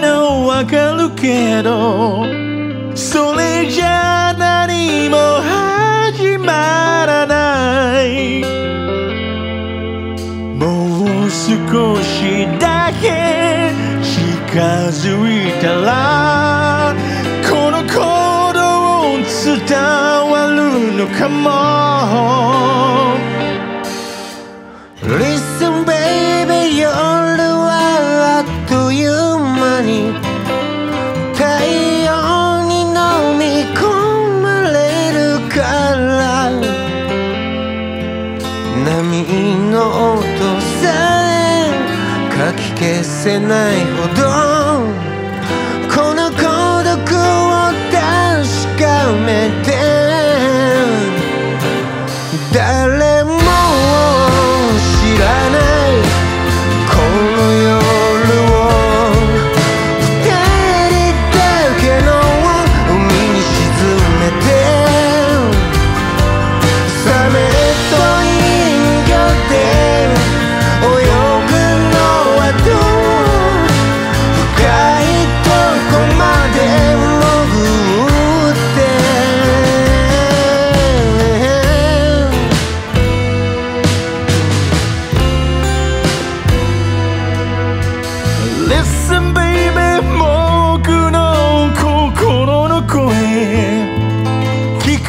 のわかるけどそれじゃ何も始まらない。もう少しだけ近づいたらこの行動伝わるのかも。波の音さえかき消せないほど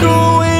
through.